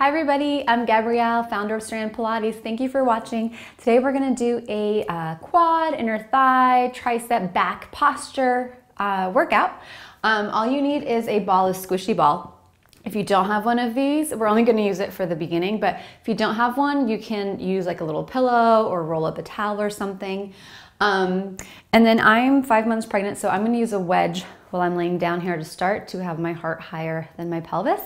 Hi everybody, I'm Gabrielle, founder of Saran Pilates. Thank you for watching. Today we're gonna do a uh, quad, inner thigh, tricep, back posture uh, workout. Um, all you need is a ball, a squishy ball. If you don't have one of these, we're only gonna use it for the beginning, but if you don't have one, you can use like a little pillow or roll up a towel or something. Um, and then I'm five months pregnant, so I'm gonna use a wedge while I'm laying down here to start to have my heart higher than my pelvis.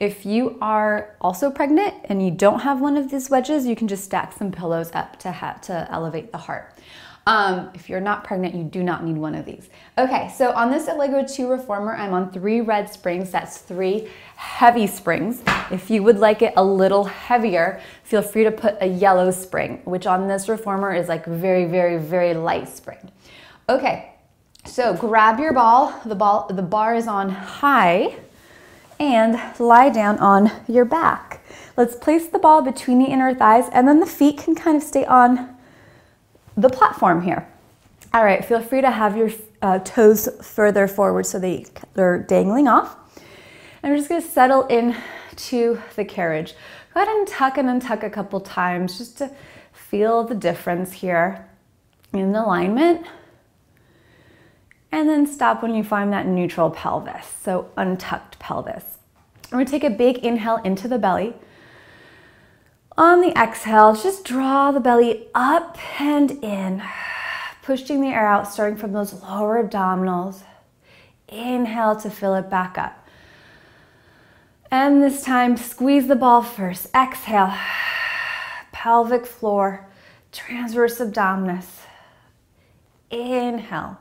If you are also pregnant and you don't have one of these wedges, you can just stack some pillows up to, have, to elevate the heart. Um, if you're not pregnant, you do not need one of these. Okay, so on this Allegro 2 reformer, I'm on three red springs. That's three heavy springs. If you would like it a little heavier, feel free to put a yellow spring, which on this reformer is like very, very, very light spring. Okay, so grab your ball. The ball, the bar is on high and lie down on your back. Let's place the ball between the inner thighs and then the feet can kind of stay on the platform here. All right, feel free to have your uh, toes further forward so they, they're dangling off. And we're just gonna settle in to the carriage. Go ahead and tuck and untuck a couple times just to feel the difference here in alignment. And then stop when you find that neutral pelvis, so untucked pelvis. We're gonna take a big inhale into the belly. On the exhale, just draw the belly up and in, pushing the air out, starting from those lower abdominals. Inhale to fill it back up. And this time, squeeze the ball first. Exhale, pelvic floor, transverse abdominis. Inhale.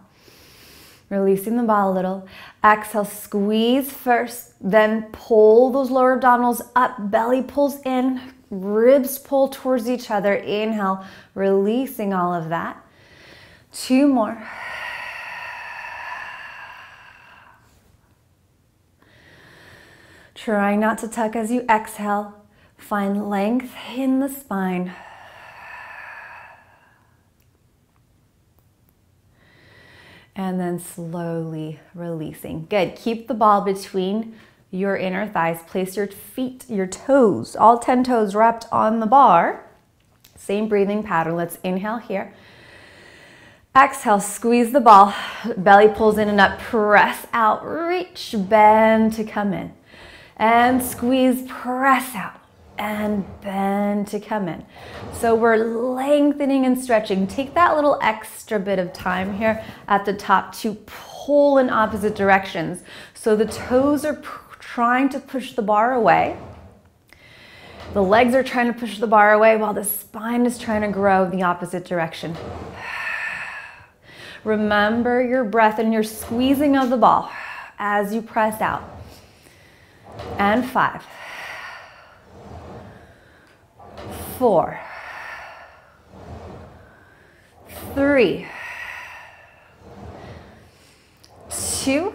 Releasing the ball a little. Exhale, squeeze first, then pull those lower abdominals up, belly pulls in, ribs pull towards each other. Inhale, releasing all of that. Two more. Try not to tuck as you exhale. Find length in the spine. And then slowly releasing. Good. Keep the ball between your inner thighs. Place your feet, your toes, all 10 toes wrapped on the bar. Same breathing pattern. Let's inhale here. Exhale, squeeze the ball. Belly pulls in and up. Press out, reach, bend to come in. And squeeze, press out and bend to come in. So we're lengthening and stretching. Take that little extra bit of time here at the top to pull in opposite directions. So the toes are trying to push the bar away. The legs are trying to push the bar away while the spine is trying to grow in the opposite direction. Remember your breath and your squeezing of the ball as you press out. And five. Four, three, two.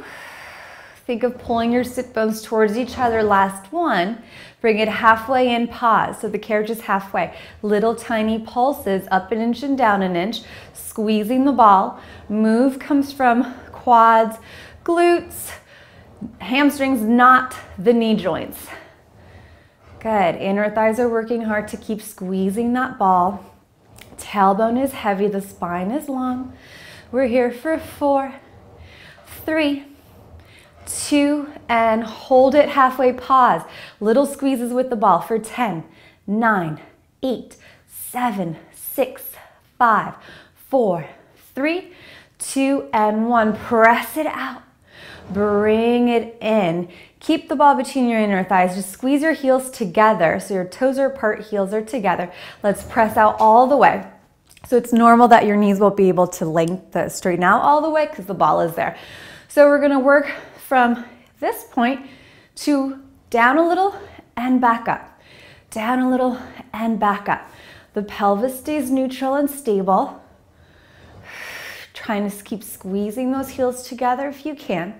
Think of pulling your sit bones towards each other. Last one. Bring it halfway in, pause. So the carriage is halfway. Little tiny pulses, up an inch and down an inch. Squeezing the ball. Move comes from quads, glutes, hamstrings, not the knee joints. Good. Inner thighs are working hard to keep squeezing that ball. Tailbone is heavy, the spine is long. We're here for four, three, two, and hold it halfway, pause. Little squeezes with the ball for 10, nine, eight, seven, six, five, four, three, two, and one. Press it out. Bring it in. Keep the ball between your inner thighs. Just squeeze your heels together so your toes are apart, heels are together. Let's press out all the way. So it's normal that your knees won't be able to lengthen, straighten out all the way because the ball is there. So we're gonna work from this point to down a little and back up. Down a little and back up. The pelvis stays neutral and stable. Trying to keep squeezing those heels together if you can.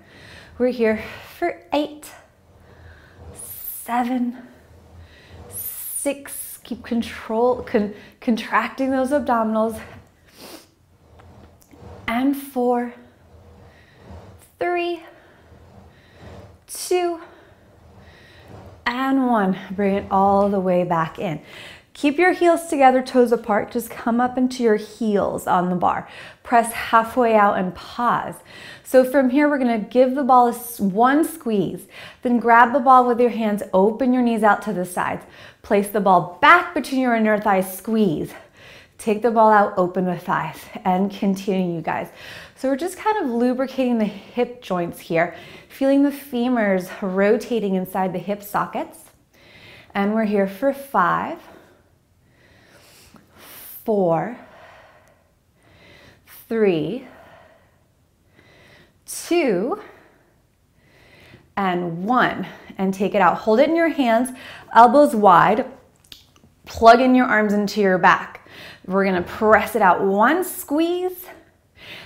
We're here for eight, seven, six, keep control, con contracting those abdominals, and four, three, two, and one, bring it all the way back in. Keep your heels together, toes apart. Just come up into your heels on the bar. Press halfway out and pause. So from here, we're gonna give the ball one squeeze. Then grab the ball with your hands, open your knees out to the sides. Place the ball back between your inner thighs, squeeze. Take the ball out, open the thighs, and continue, you guys. So we're just kind of lubricating the hip joints here, feeling the femurs rotating inside the hip sockets. And we're here for five, four, three, two, and one. And take it out. Hold it in your hands, elbows wide. Plug in your arms into your back. We're gonna press it out. One squeeze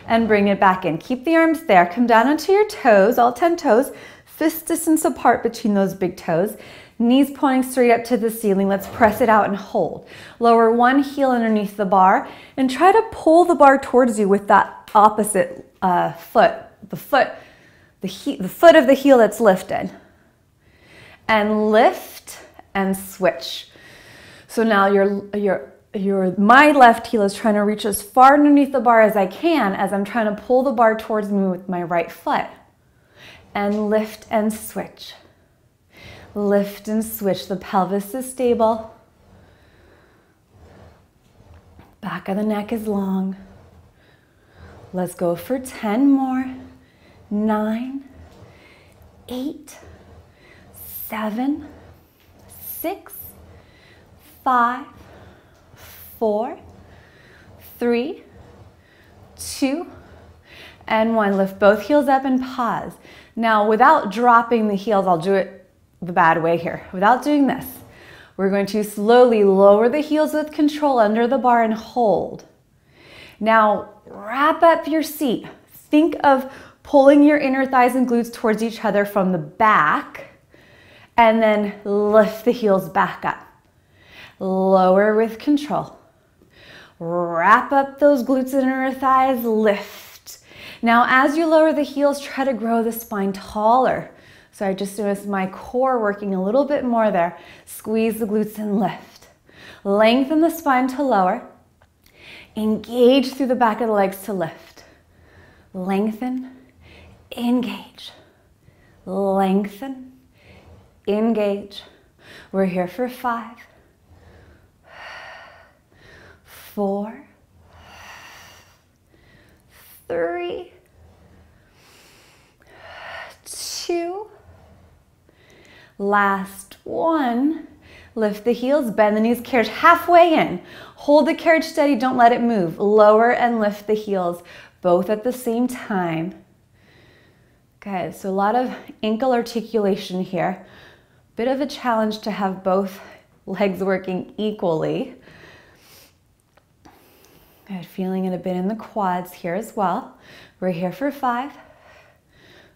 and bring it back in. Keep the arms there. Come down onto your toes, all 10 toes. Fist distance apart between those big toes. Knees pointing straight up to the ceiling. Let's press it out and hold. Lower one heel underneath the bar and try to pull the bar towards you with that opposite uh, foot. The foot, the, he the foot of the heel that's lifted. And lift and switch. So now your, your, your, my left heel is trying to reach as far underneath the bar as I can as I'm trying to pull the bar towards me with my right foot. And lift and switch. Lift and switch. The pelvis is stable. Back of the neck is long. Let's go for 10 more. Nine, eight, seven, six, five, four, three, two, and one. Lift both heels up and pause. Now, without dropping the heels, I'll do it the bad way here. Without doing this, we're going to slowly lower the heels with control under the bar and hold. Now, wrap up your seat. Think of pulling your inner thighs and glutes towards each other from the back, and then lift the heels back up. Lower with control. Wrap up those glutes and inner thighs, lift. Now, as you lower the heels, try to grow the spine taller. So I just noticed my core working a little bit more there. Squeeze the glutes and lift. Lengthen the spine to lower. Engage through the back of the legs to lift. Lengthen, engage. Lengthen, engage. We're here for five, four, three, two, Last one. Lift the heels, bend the knees, carriage halfway in. Hold the carriage steady, don't let it move. Lower and lift the heels, both at the same time. Good, so a lot of ankle articulation here. Bit of a challenge to have both legs working equally. Good, feeling it a bit in the quads here as well. We're here for five,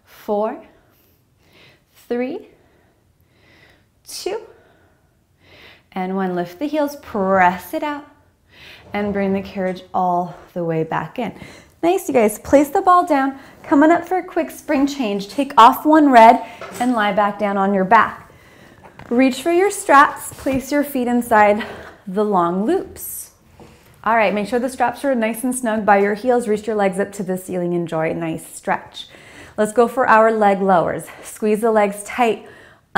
four, three, two, and one. Lift the heels, press it out, and bring the carriage all the way back in. Nice, you guys. Place the ball down. Coming up for a quick spring change. Take off one red and lie back down on your back. Reach for your straps. Place your feet inside the long loops. All right, make sure the straps are nice and snug by your heels. Reach your legs up to the ceiling. Enjoy a nice stretch. Let's go for our leg lowers. Squeeze the legs tight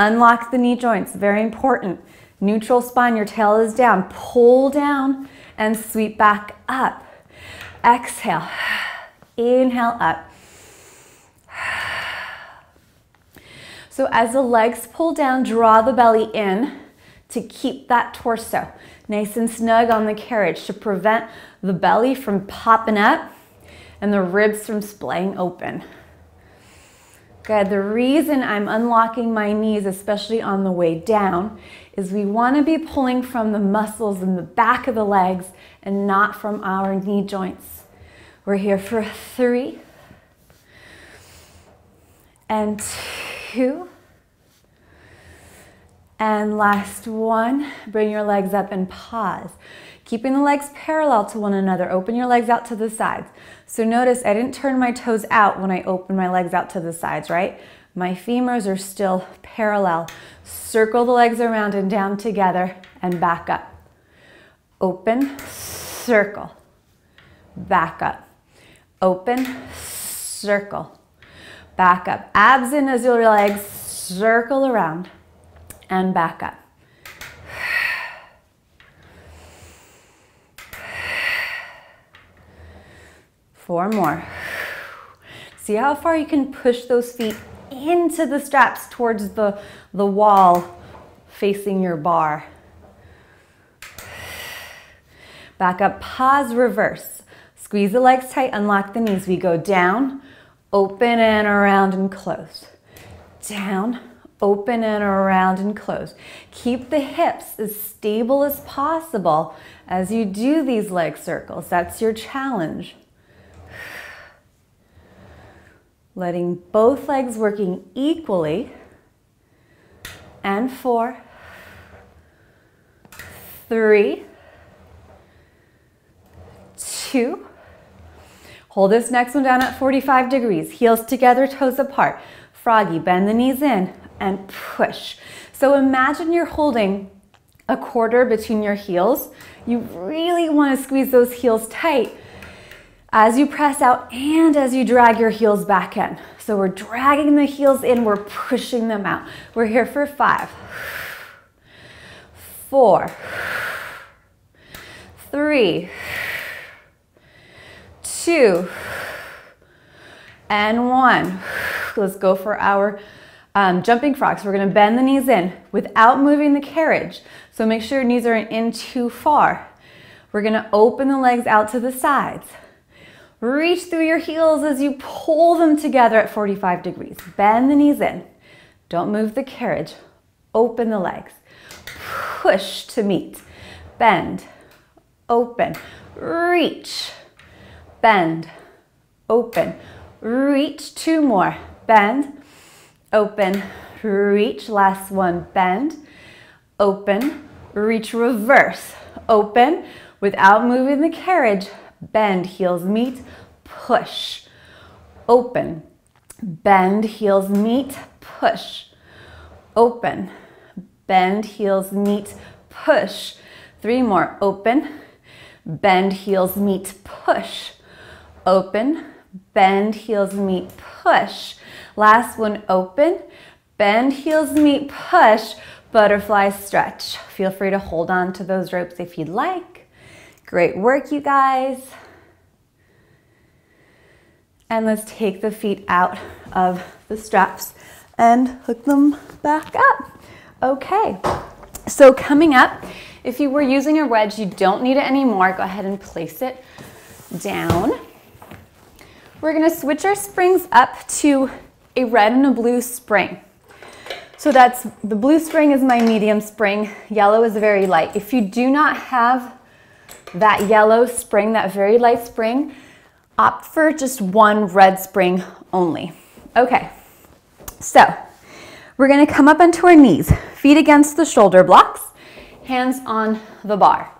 Unlock the knee joints, very important. Neutral spine, your tail is down. Pull down and sweep back up. Exhale, inhale up. So as the legs pull down, draw the belly in to keep that torso nice and snug on the carriage to prevent the belly from popping up and the ribs from splaying open. Good. The reason I'm unlocking my knees, especially on the way down, is we want to be pulling from the muscles in the back of the legs and not from our knee joints. We're here for three and two. And last one, bring your legs up and pause. Keeping the legs parallel to one another. Open your legs out to the sides. So notice I didn't turn my toes out when I opened my legs out to the sides, right? My femurs are still parallel. Circle the legs around and down together and back up. Open, circle, back up. Open, circle, back up. Abs in as your legs circle around and back up. Four more. See how far you can push those feet into the straps towards the, the wall facing your bar. Back up, pause, reverse. Squeeze the legs tight, unlock the knees. We go down, open and around and close. Down, open and around and close. Keep the hips as stable as possible as you do these leg circles. That's your challenge. Letting both legs working equally, and four, three, two, hold this next one down at 45 degrees, heels together, toes apart, froggy, bend the knees in, and push. So imagine you're holding a quarter between your heels. You really want to squeeze those heels tight as you press out and as you drag your heels back in. So we're dragging the heels in, we're pushing them out. We're here for five, four, three, two, and one. Let's go for our um, jumping frogs. We're gonna bend the knees in without moving the carriage. So make sure your knees aren't in too far. We're gonna open the legs out to the sides. Reach through your heels as you pull them together at 45 degrees. Bend the knees in. Don't move the carriage. Open the legs. Push to meet. Bend. Open. Reach. Bend. Open. Reach. Two more. Bend. Open. Reach. Last one. Bend. Open. Reach. Reverse. Open. Without moving the carriage bend, heels meet, push, open, bend, heels meet, push, open, bend, heels meet, push. Three more, open, bend, heels meet, push, open, bend, heels meet, push. Last one, open, bend, heels meet, push, butterfly stretch. Feel free to hold on to those ropes if you'd like. Great work, you guys. And let's take the feet out of the straps and hook them back up. Okay, so coming up, if you were using a wedge, you don't need it anymore. Go ahead and place it down. We're gonna switch our springs up to a red and a blue spring. So that's, the blue spring is my medium spring, yellow is very light. If you do not have that yellow spring, that very light spring, opt for just one red spring only. Okay, so we're gonna come up onto our knees, feet against the shoulder blocks, hands on the bar.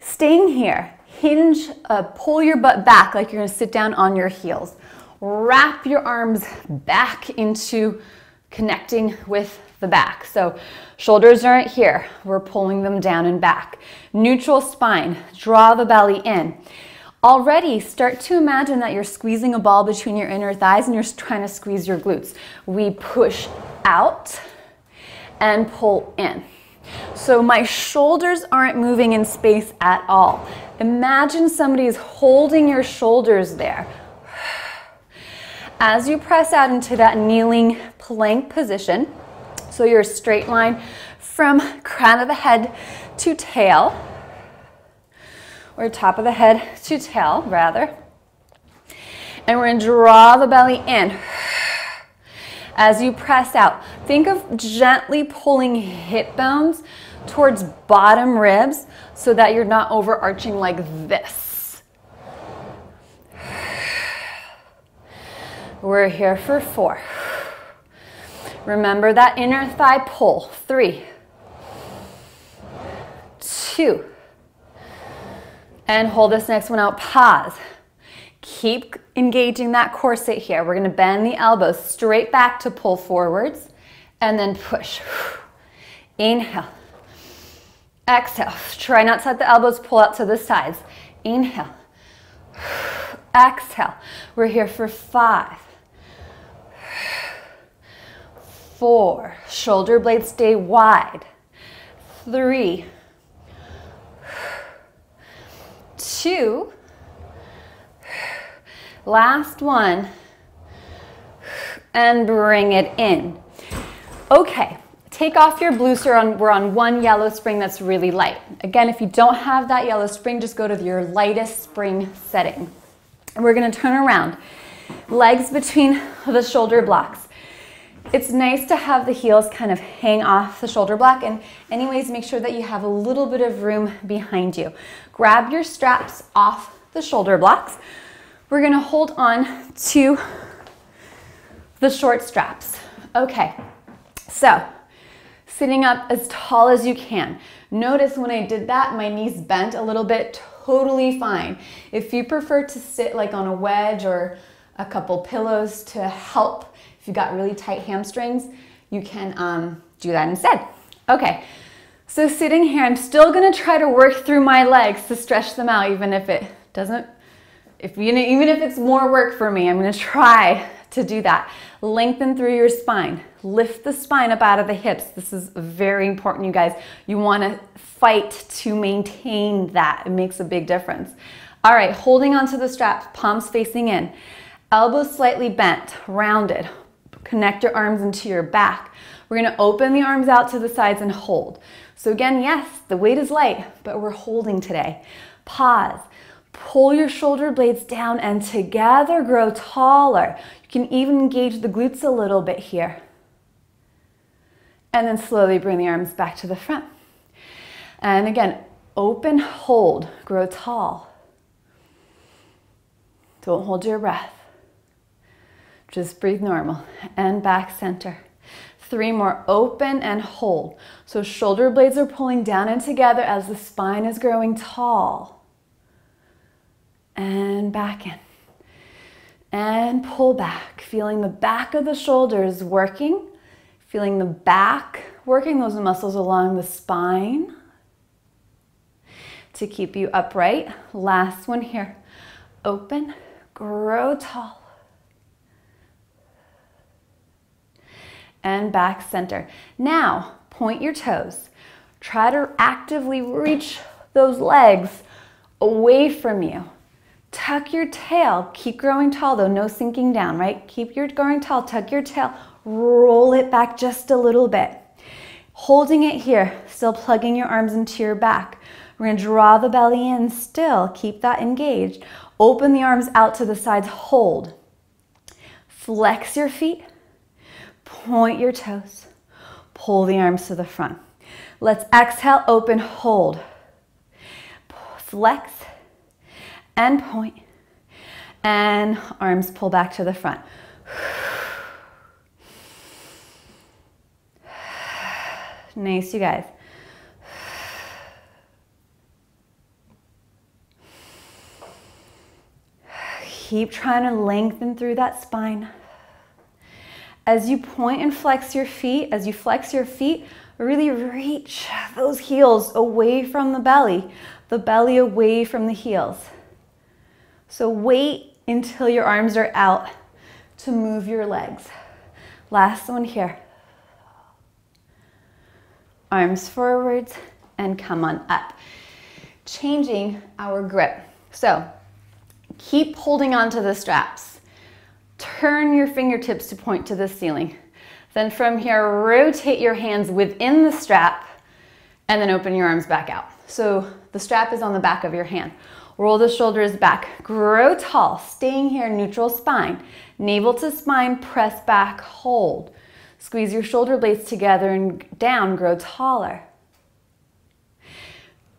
Staying here, hinge, uh, pull your butt back like you're gonna sit down on your heels. Wrap your arms back into connecting with the back. So shoulders aren't here. We're pulling them down and back. Neutral spine, draw the belly in. Already start to imagine that you're squeezing a ball between your inner thighs and you're trying to squeeze your glutes. We push out and pull in. So my shoulders aren't moving in space at all. Imagine somebody is holding your shoulders there. As you press out into that kneeling plank position, so you're a straight line from crown of the head to tail, or top of the head to tail, rather. And we're gonna draw the belly in. As you press out, think of gently pulling hip bones towards bottom ribs so that you're not overarching like this. We're here for four. Remember that inner thigh pull. Three, two, and hold this next one out. Pause. Keep engaging that corset here. We're gonna bend the elbows straight back to pull forwards and then push. Inhale. Exhale. Try not to let the elbows pull out to the sides. Inhale. Exhale. We're here for five, four, shoulder blades stay wide, three, two, last one, and bring it in. Okay, take off your blue. We're on one yellow spring that's really light. Again, if you don't have that yellow spring, just go to your lightest spring setting. And we're gonna turn around. Legs between the shoulder blocks. It's nice to have the heels kind of hang off the shoulder block and anyways, make sure that you have a little bit of room behind you. Grab your straps off the shoulder blocks. We're gonna hold on to the short straps. Okay, so sitting up as tall as you can. Notice when I did that, my knees bent a little bit, totally fine. If you prefer to sit like on a wedge or a couple pillows to help if you've got really tight hamstrings, you can um, do that instead. Okay, so sitting here, I'm still gonna try to work through my legs to stretch them out, even if it doesn't, if you, even if it's more work for me, I'm gonna try to do that. Lengthen through your spine. Lift the spine up out of the hips. This is very important, you guys. You wanna fight to maintain that. It makes a big difference. All right, holding onto the straps, palms facing in. Elbows slightly bent, rounded. Connect your arms into your back. We're gonna open the arms out to the sides and hold. So again, yes, the weight is light, but we're holding today. Pause. Pull your shoulder blades down and together grow taller. You can even engage the glutes a little bit here. And then slowly bring the arms back to the front. And again, open, hold, grow tall. Don't hold your breath. Just breathe normal and back center. Three more, open and hold. So shoulder blades are pulling down and together as the spine is growing tall and back in. And pull back, feeling the back of the shoulders working, feeling the back working those muscles along the spine to keep you upright. Last one here. Open, grow tall. And back center. Now, point your toes. Try to actively reach those legs away from you. Tuck your tail. Keep growing tall though, no sinking down, right? Keep your growing tall, tuck your tail, roll it back just a little bit. Holding it here, still plugging your arms into your back. We're gonna draw the belly in still, keep that engaged. Open the arms out to the sides, hold. Flex your feet, point your toes, pull the arms to the front. Let's exhale, open, hold. Flex, and point. And arms pull back to the front. Nice, you guys. Keep trying to lengthen through that spine. As you point and flex your feet, as you flex your feet, really reach those heels away from the belly, the belly away from the heels. So wait until your arms are out to move your legs. Last one here. Arms forwards and come on up. Changing our grip. So keep holding on to the straps. Turn your fingertips to point to the ceiling. Then from here, rotate your hands within the strap and then open your arms back out. So the strap is on the back of your hand. Roll the shoulders back. Grow tall, staying here, neutral spine. Navel to spine, press back, hold. Squeeze your shoulder blades together and down, grow taller.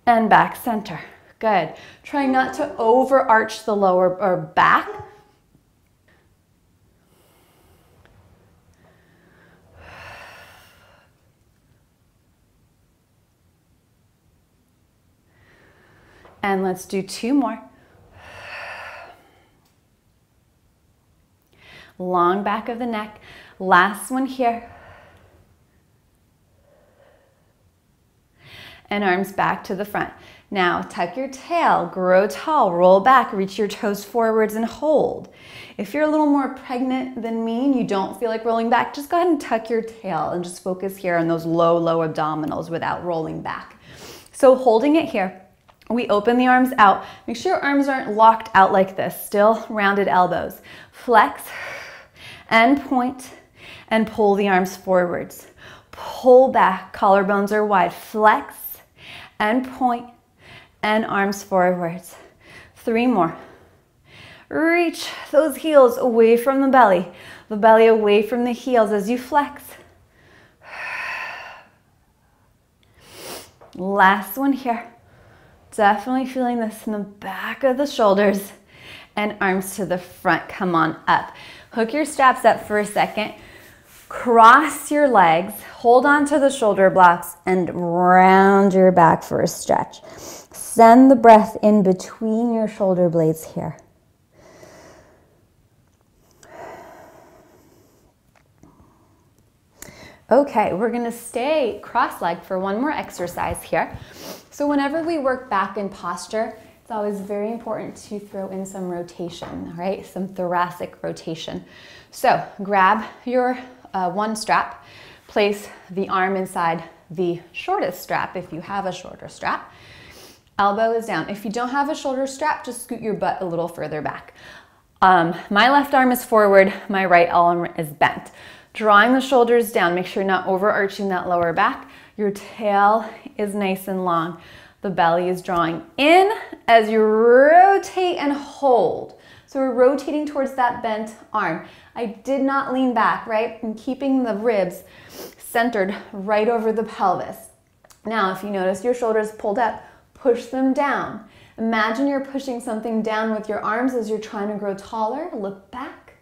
And back center. Good. Try not to overarch the lower or back. And let's do two more. long back of the neck. Last one here. And arms back to the front. Now tuck your tail, grow tall, roll back, reach your toes forwards and hold. If you're a little more pregnant than me and you don't feel like rolling back, just go ahead and tuck your tail and just focus here on those low, low abdominals without rolling back. So holding it here, we open the arms out. Make sure your arms aren't locked out like this, still rounded elbows. Flex and point and pull the arms forwards. Pull back, collarbones are wide. Flex and point and arms forwards. Three more. Reach those heels away from the belly, the belly away from the heels as you flex. Last one here. Definitely feeling this in the back of the shoulders and arms to the front. Come on up. Hook your straps up for a second. Cross your legs, hold on to the shoulder blocks, and round your back for a stretch. Send the breath in between your shoulder blades here. Okay, we're gonna stay cross-legged for one more exercise here. So whenever we work back in posture, it's always very important to throw in some rotation, right? Some thoracic rotation. So grab your uh, one strap, place the arm inside the shortest strap if you have a shorter strap, Elbow is down. If you don't have a shoulder strap, just scoot your butt a little further back. Um, my left arm is forward, my right arm is bent. Drawing the shoulders down, make sure you're not overarching that lower back. Your tail is nice and long. The belly is drawing in as you rotate and hold. So we're rotating towards that bent arm. I did not lean back, right? I'm keeping the ribs centered right over the pelvis. Now, if you notice your shoulders pulled up, push them down. Imagine you're pushing something down with your arms as you're trying to grow taller. Look back.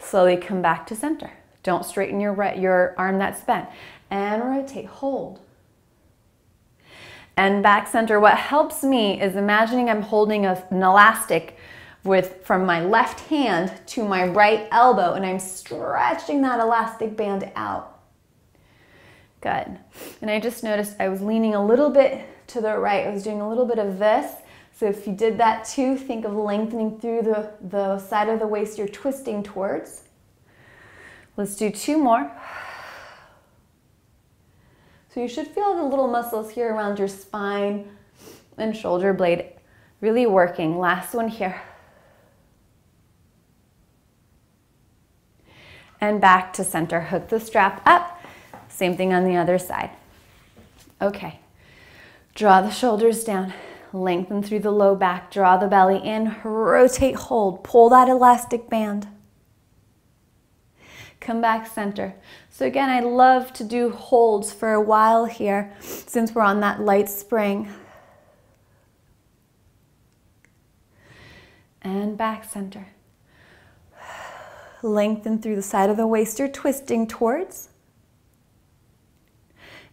Slowly come back to center. Don't straighten your, your arm that's bent. And rotate, hold. And back center. What helps me is imagining I'm holding a, an elastic with from my left hand to my right elbow and I'm stretching that elastic band out. Good. And I just noticed I was leaning a little bit to the right. I was doing a little bit of this. So if you did that too, think of lengthening through the, the side of the waist you're twisting towards. Let's do two more. So you should feel the little muscles here around your spine and shoulder blade really working. Last one here. And back to center. Hook the strap up. Same thing on the other side. Okay. Draw the shoulders down, lengthen through the low back, draw the belly in, rotate, hold, pull that elastic band. Come back center. So again, I love to do holds for a while here since we're on that light spring. And back center. Lengthen through the side of the waist you're twisting towards.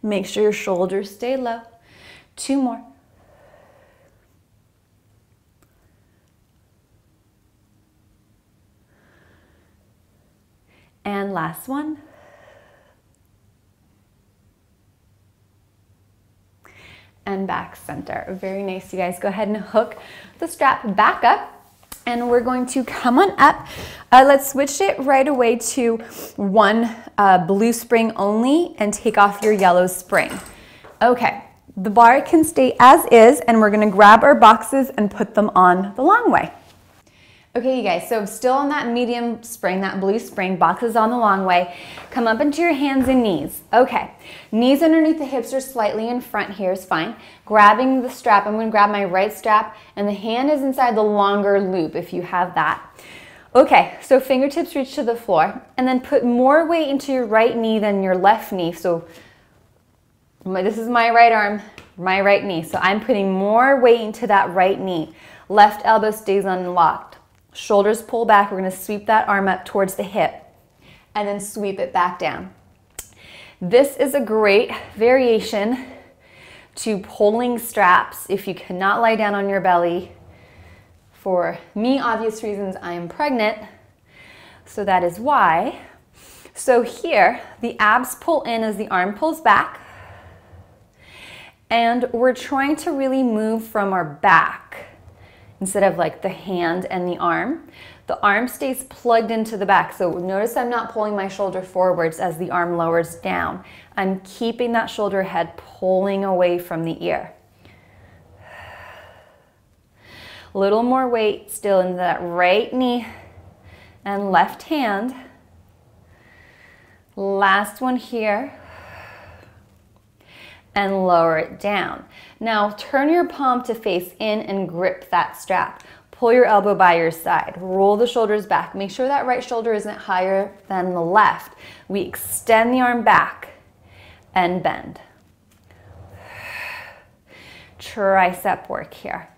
Make sure your shoulders stay low. Two more. And last one. And back center. Very nice, you guys. Go ahead and hook the strap back up and we're going to come on up. Uh, let's switch it right away to one uh, blue spring only and take off your yellow spring. Okay, the bar can stay as is and we're gonna grab our boxes and put them on the long way. Okay, you guys, so still on that medium spring, that blue spring, boxes on the long way. Come up into your hands and knees. Okay, knees underneath the hips are slightly in front here is fine. Grabbing the strap, I'm gonna grab my right strap and the hand is inside the longer loop if you have that. Okay, so fingertips reach to the floor and then put more weight into your right knee than your left knee. So this is my right arm, my right knee. So I'm putting more weight into that right knee. Left elbow stays unlocked. Shoulders pull back. We're gonna sweep that arm up towards the hip and then sweep it back down. This is a great variation to pulling straps if you cannot lie down on your belly. For me, obvious reasons, I am pregnant. So that is why. So here, the abs pull in as the arm pulls back. And we're trying to really move from our back instead of like the hand and the arm. The arm stays plugged into the back. So notice I'm not pulling my shoulder forwards as the arm lowers down. I'm keeping that shoulder head pulling away from the ear. A little more weight still in that right knee and left hand. Last one here. And lower it down. Now turn your palm to face in and grip that strap. Pull your elbow by your side. Roll the shoulders back. Make sure that right shoulder isn't higher than the left. We extend the arm back and bend. Tricep work here.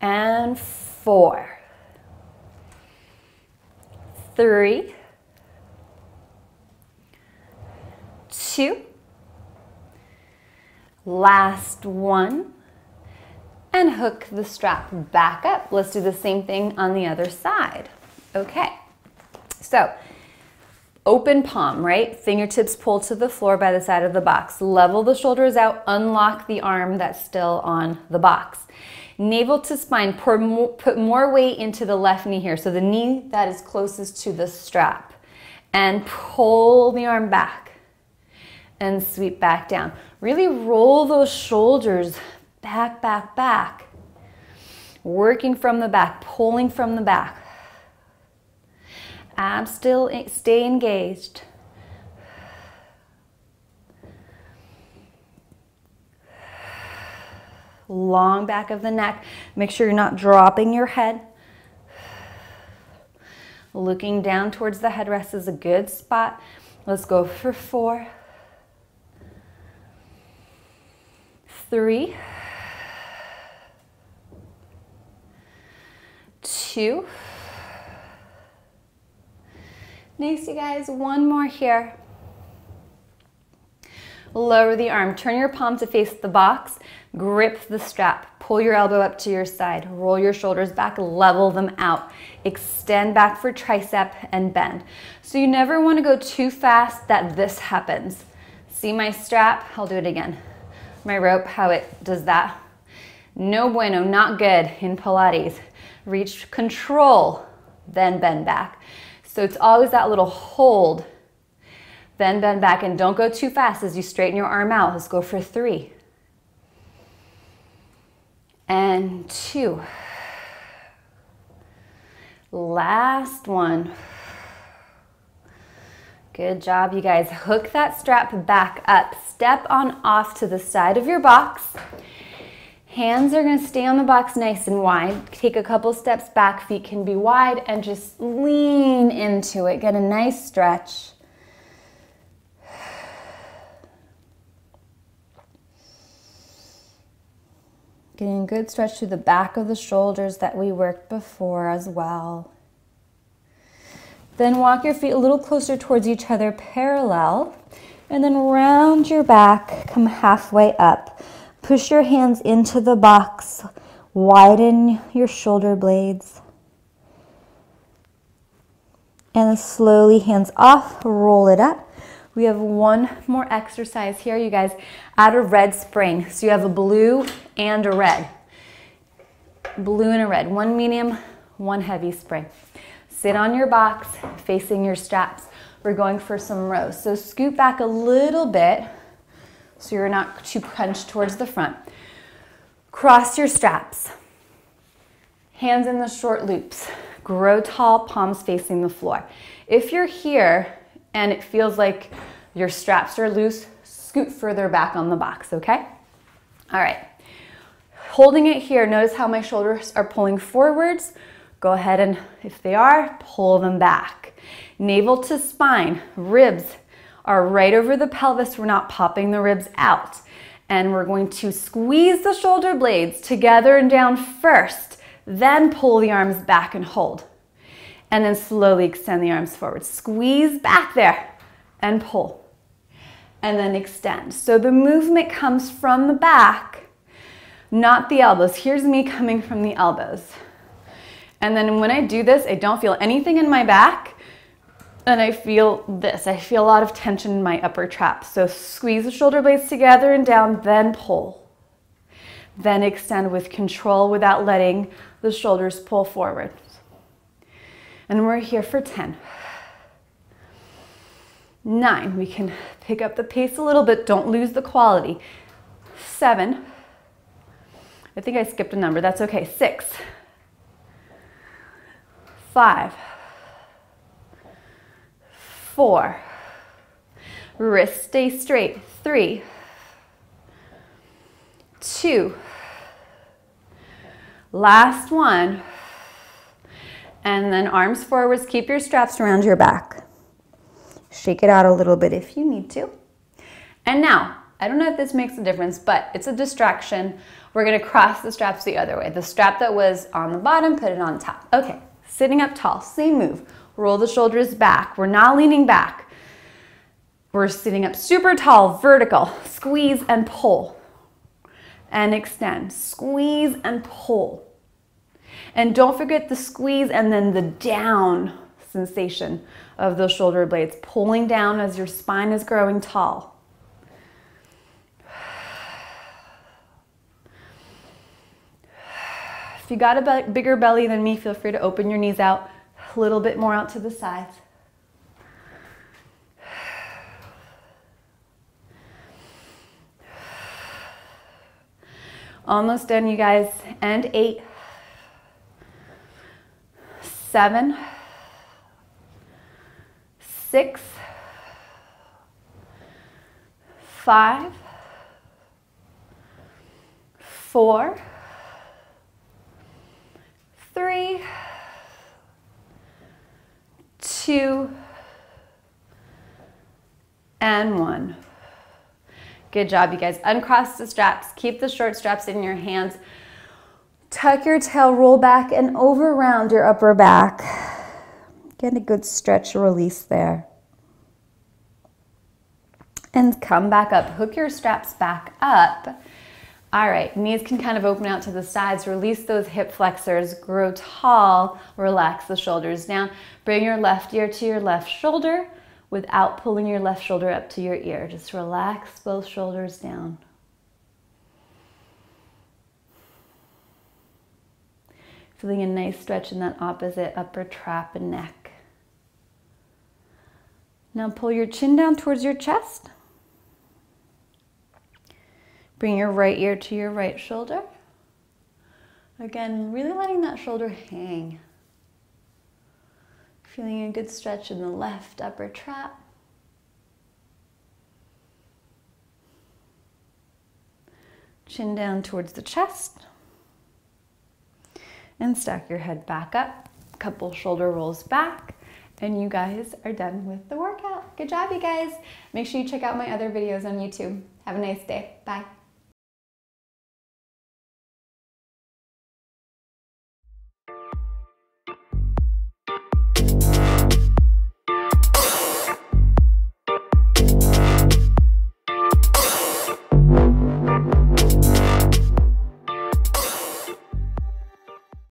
And four, three, two, last one, and hook the strap back up. Let's do the same thing on the other side. Okay, so open palm, right? Fingertips pull to the floor by the side of the box. Level the shoulders out, unlock the arm that's still on the box. Navel to spine, put more weight into the left knee here. So the knee that is closest to the strap. And pull the arm back and sweep back down. Really roll those shoulders back, back, back. Working from the back, pulling from the back. Abs still stay engaged. Long back of the neck. Make sure you're not dropping your head. Looking down towards the headrest is a good spot. Let's go for four, three, two. Nice, you guys. One more here. Lower the arm. Turn your palm to face the box. Grip the strap. Pull your elbow up to your side. Roll your shoulders back. Level them out. Extend back for tricep and bend. So you never want to go too fast that this happens. See my strap? I'll do it again. My rope, how it does that. No bueno, not good in Pilates. Reach control, then bend back. So it's always that little hold then bend back and don't go too fast as you straighten your arm out. Let's go for three. And two. Last one. Good job, you guys. Hook that strap back up. Step on off to the side of your box. Hands are gonna stay on the box nice and wide. Take a couple steps back, feet can be wide, and just lean into it. Get a nice stretch. Getting good stretch through the back of the shoulders that we worked before as well. Then walk your feet a little closer towards each other parallel and then round your back, come halfway up. Push your hands into the box, widen your shoulder blades. And slowly hands off, roll it up. We have one more exercise here, you guys. Add a red spring. So you have a blue and a red. Blue and a red. One medium, one heavy spring. Sit on your box, facing your straps. We're going for some rows. So scoot back a little bit so you're not too crunched towards the front. Cross your straps. Hands in the short loops. Grow tall, palms facing the floor. If you're here and it feels like your straps are loose, scoot further back on the box, okay? All right. Holding it here, notice how my shoulders are pulling forwards. Go ahead and, if they are, pull them back. Navel to spine, ribs are right over the pelvis. We're not popping the ribs out. And we're going to squeeze the shoulder blades together and down first, then pull the arms back and hold and then slowly extend the arms forward. Squeeze back there and pull and then extend. So the movement comes from the back, not the elbows. Here's me coming from the elbows. And then when I do this, I don't feel anything in my back and I feel this. I feel a lot of tension in my upper trap. So squeeze the shoulder blades together and down, then pull. Then extend with control without letting the shoulders pull forward. And we're here for 10. Nine, we can pick up the pace a little bit, don't lose the quality. Seven, I think I skipped a number, that's okay. Six, five, four, wrist stay straight, three, two, last one, and then arms forwards, keep your straps around your back. Shake it out a little bit if you need to. And now, I don't know if this makes a difference, but it's a distraction. We're gonna cross the straps the other way. The strap that was on the bottom, put it on top. Okay, sitting up tall, same move. Roll the shoulders back. We're not leaning back. We're sitting up super tall, vertical. Squeeze and pull. And extend. Squeeze and pull. And don't forget the squeeze and then the down sensation of those shoulder blades, pulling down as your spine is growing tall. If you got a bigger belly than me, feel free to open your knees out a little bit more out to the sides. Almost done, you guys. And eight, seven, six, five, four, three, two, and one. Good job, you guys. Uncross the straps. Keep the short straps in your hands. Tuck your tail, roll back, and over round your upper back. Get a good stretch release there. And come back up. Hook your straps back up. All right, knees can kind of open out to the sides. Release those hip flexors. Grow tall. Relax the shoulders down. Bring your left ear to your left shoulder without pulling your left shoulder up to your ear. Just relax both shoulders down. Feeling a nice stretch in that opposite upper trap and neck. Now pull your chin down towards your chest. Bring your right ear to your right shoulder. Again, really letting that shoulder hang. Feeling a good stretch in the left upper trap. Chin down towards the chest. And stack your head back up. Couple shoulder rolls back. And you guys are done with the workout. Good job, you guys. Make sure you check out my other videos on YouTube. Have a nice day. Bye.